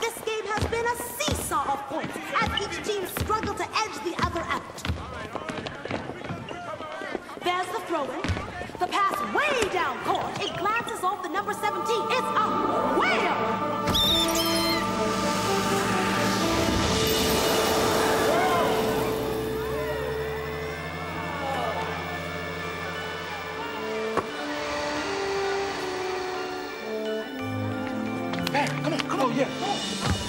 This game has been a seesaw of points as each team struggled to edge the other out. There's the throw-in. The pass way down court. It glances off the number 17. It's a whale! Hey, come on, come on, yeah.